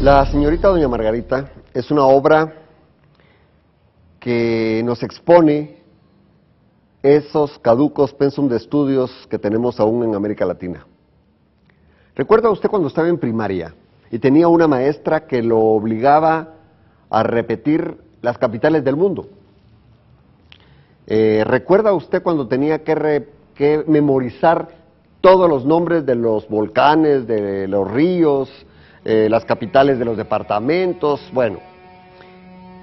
La señorita Doña Margarita es una obra que nos expone esos caducos pensum de estudios que tenemos aún en América Latina. ¿Recuerda usted cuando estaba en primaria y tenía una maestra que lo obligaba a repetir las capitales del mundo? Eh, ¿Recuerda usted cuando tenía que, re- que memorizar todos los nombres de los volcanes, de los ríos, eh, las capitales de los departamentos? Bueno,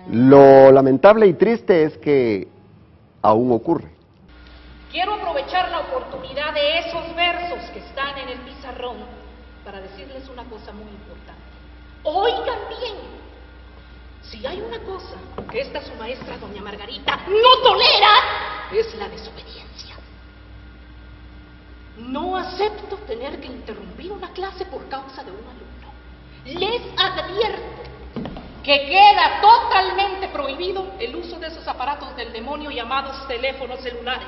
lo lamentable y triste es que aún ocurre. Quiero aprovechar la oportunidad de esos versos que están en el pizarrón para decirles una cosa muy importante. Oigan bien, si hay una cosa que esta su maestra, doña Margarita, no tolera, es la desobediencia. No acepto tener que interrumpir una clase por causa de un alumno. Les advierto que queda totalmente prohibido el uso de esos aparatos del demonio llamados teléfonos celulares.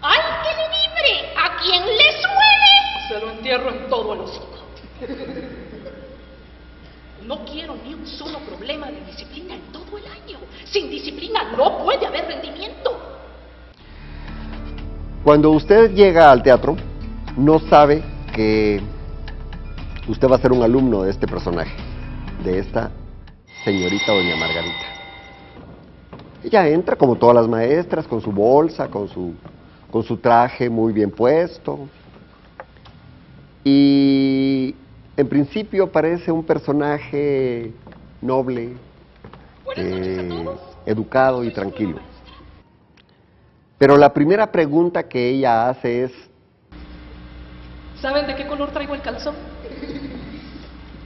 ¡Ay, que le vibre! ¡A quien le suene! Se lo entierro en todo el hocico. No quiero ni un solo problema de disciplina en todo el año. Sin disciplina no puede haber rendimiento. Cuando usted llega al teatro, no sabe que usted va a ser un alumno de este personaje, de esta señorita doña Margarita. Ella entra como todas las maestras, con su bolsa, con su, con su traje muy bien puesto. Y en principio parece un personaje noble, eh, educado y tranquilo. Pero la primera pregunta que ella hace es, ¿Saben de qué color traigo el calzón?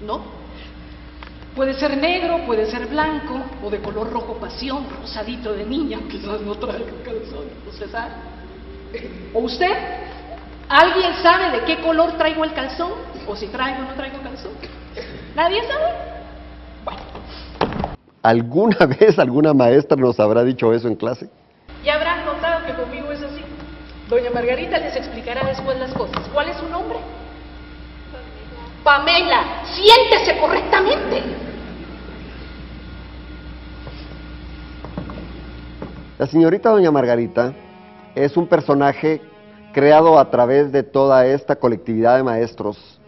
¿No? Puede ser negro, puede ser blanco, o de color rojo pasión, rosadito de niña. Quizás no traiga calzón, no se sabe. ¿O usted? ¿Alguien sabe de qué color traigo el calzón? ¿O si traigo o no traigo calzón? ¿Nadie sabe? Bueno, ¿alguna vez alguna maestra nos habrá dicho eso en clase? ya habrán notado que conmigo es así. Doña Margarita les explicará después las cosas. ¿Cuál es su nombre? Pamela, siéntese correctamente. La señorita Doña Margarita es un personaje creado a través de toda esta colectividad de maestros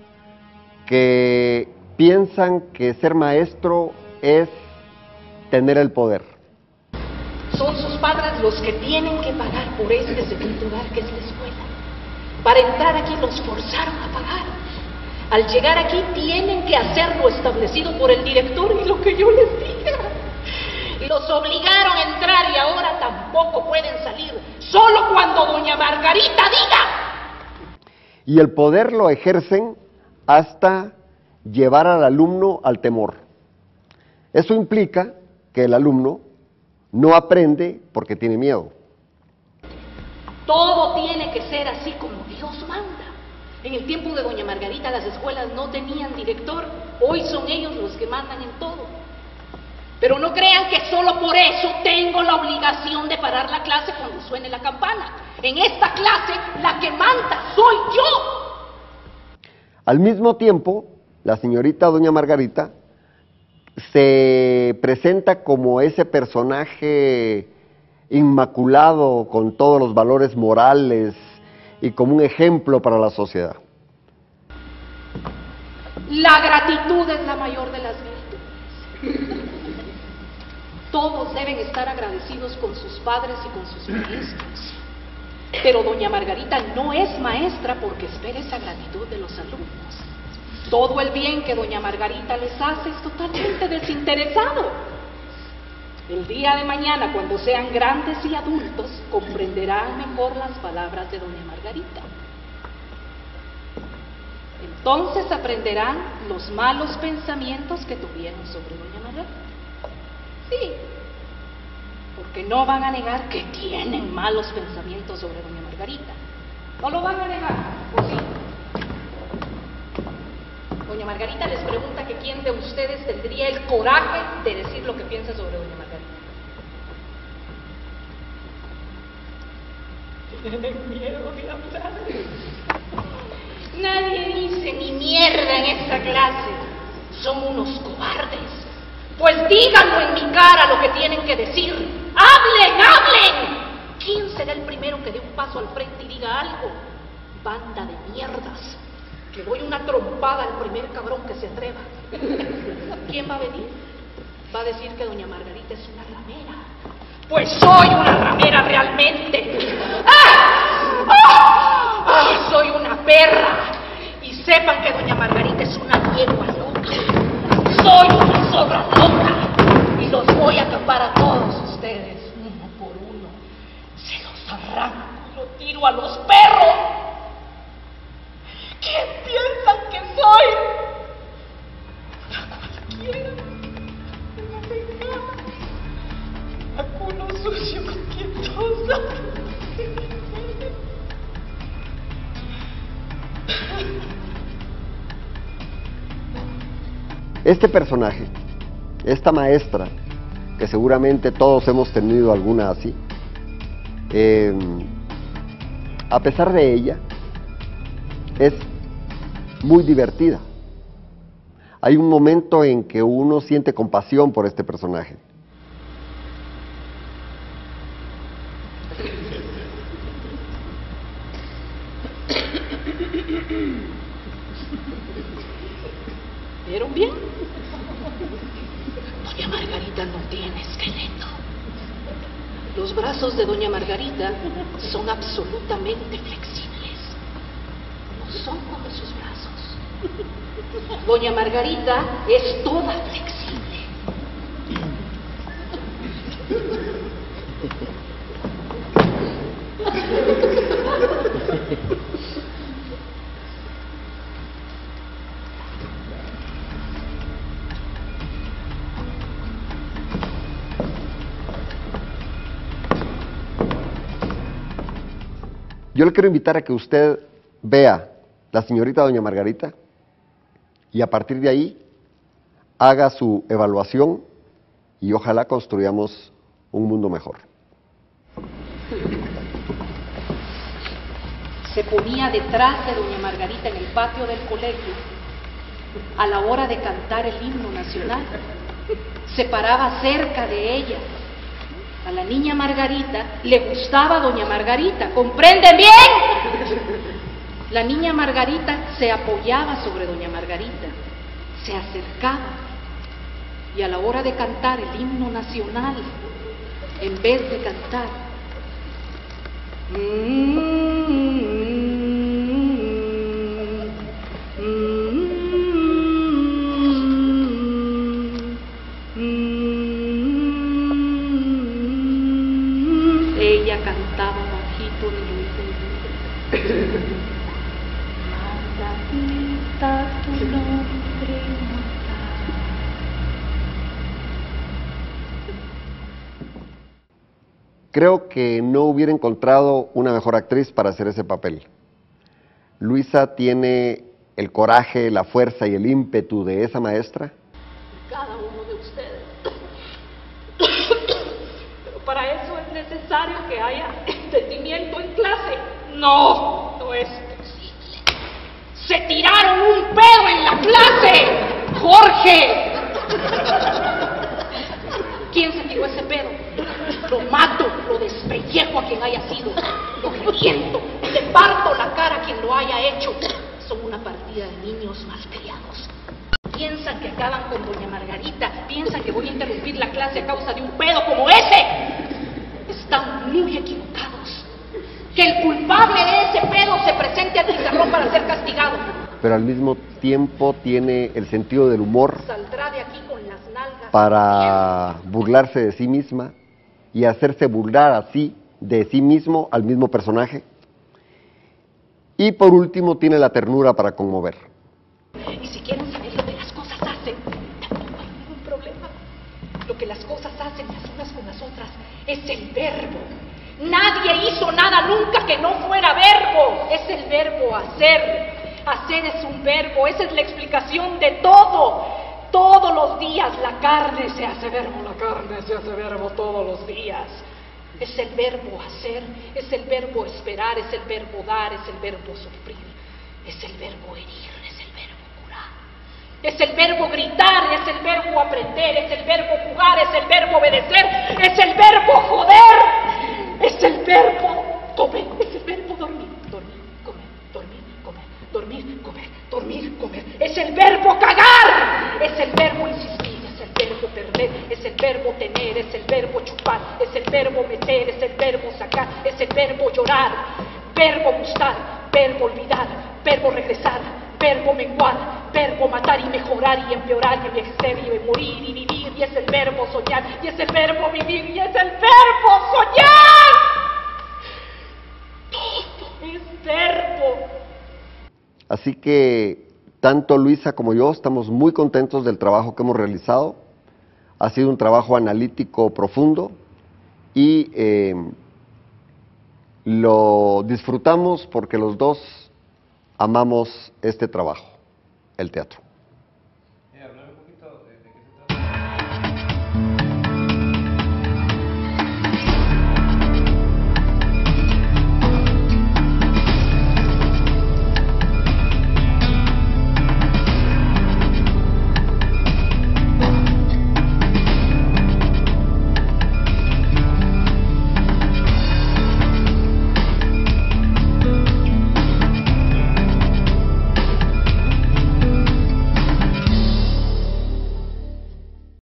que piensan que ser maestro es tener el poder. Son sus padres los que tienen que pagar por este lugar que es la escuela. Para entrar aquí los forzaron a pagar. Al llegar aquí tienen que hacer lo establecido por el director y lo que yo les dije. Los obligaron a entrar y ahora tampoco pueden salir. Solo cuando doña Margarita diga. Y el poder lo ejercen hasta llevar al alumno al temor. Eso implica que el alumno no aprende porque tiene miedo. Todo tiene que ser así como Dios manda. En el tiempo de Doña Margarita las escuelas no tenían director, hoy son ellos los que mandan en todo. Pero no crean que solo por eso tengo la obligación de parar la clase cuando suene la campana. En esta clase la que manda soy yo. Al mismo tiempo, la señorita Doña Margarita se presenta como ese personaje inmaculado con todos los valores morales y como un ejemplo para la sociedad. La gratitud es la mayor de las virtudes. Todos deben estar agradecidos con sus padres y con sus maestros. Pero doña Margarita no es maestra porque espera esa gratitud de los alumnos. Todo el bien que doña Margarita les hace es totalmente desinteresado. El día de mañana, cuando sean grandes y adultos, comprenderán mejor las palabras de doña Margarita. Entonces aprenderán los malos pensamientos que tuvieron sobre doña Margarita. Sí, porque no van a negar que tienen malos pensamientos sobre doña Margarita. No lo van a negar, ¿o sí? Doña Margarita les pregunta que quién de ustedes tendría el coraje de decir lo que piensa sobre doña Margarita. Tienen miedo de hablar. Nadie dice ni mierda en esta clase. son unos cobardes. Pues díganlo en mi cara lo que tienen que decir. ¡Hablen, hablen! ¿Quién será el primero que dé un paso al frente y diga algo? Banda de mierdas. Le doy una trompada al primer cabrón que se atreva. ¿Quién va a venir? Va a decir que doña Margarita es una ramera. Pues soy una ramera realmente. ¡Ah! Y sepan que doña Margarita es una yegua loca. Soy una sobra loca. Este personaje, esta maestra, que seguramente todos hemos tenido alguna así, eh, a pesar de ella, es muy divertida. Hay un momento en que uno siente compasión por este personaje. ¿Vieron bien? Doña Margarita no tiene esqueleto. Brazos de Doña Margarita son absolutamente flexibles. No son como sus brazos. Doña Margarita es toda flexible. Yo le quiero invitar a que usted vea la señorita Doña Margarita y a partir de ahí haga su evaluación y ojalá construyamos un mundo mejor. Se ponía detrás de Doña Margarita en el patio del colegio a la hora de cantar el himno nacional. Se paraba cerca de ella. A la niña Margarita le gustaba Doña Margarita. ¿Comprenden bien? La niña Margarita se apoyaba sobre Doña Margarita, se acercaba y a la hora de cantar el himno nacional, en vez de cantar, ella Creo que no hubiera encontrado una mejor actriz para hacer ese papel. Luisa tiene el coraje, la fuerza y el ímpetu de esa maestra cada uno de ustedes. Pero para eso es necesario que haya entendimiento en clase. No, no es posible. Se tiraron un pedo en la clase, Jorge. ¿Quién se tiró ese pedo? Lo mato, lo despellejo a quien haya sido, lo reviento, le parto la cara a quien lo haya hecho. Son una partida de niños malcriados. Piensan que acaban con doña Margarita, piensan que voy a interrumpir la clase a causa de un pedo como ese. Están muy equivocados. Que el culpable de ese pedo se presente al pizarrón para ser castigado. pero al mismo tiempo tiene el sentido del humor Saldrá de aquí con las nalgas. para burlarse de sí misma y hacerse burlar así de sí mismo al mismo personaje. Y por último tiene la ternura para conmover. Y si quieren saber lo que las cosas hacen, tampoco hay ningún problema. Lo que las cosas hacen las unas con las otras es el verbo. Nadie hizo nada nunca que no fuera verbo. Es el verbo hacer. Hacer es un verbo. Esa es la explicación de todo. Todos los días la carne se hace verbo, la carne se hace verbo todos los días. Es el verbo hacer, es el verbo esperar, es el verbo dar, es el verbo sufrir, es el verbo herir, es el verbo curar. Es el verbo gritar, es el verbo aprender, es el verbo jugar, es el verbo obedecer, verbo olvidar, verbo regresar, verbo menguar, verbo matar y mejorar y empeorar y envejecer y morir y vivir y es el verbo soñar y es el verbo vivir y es el verbo soñar. Todo es verbo. Así que tanto Luisa como yo estamos muy contentos del trabajo que hemos realizado. Ha sido un trabajo analítico profundo y eh, lo disfrutamos porque los dos amamos este trabajo, el teatro.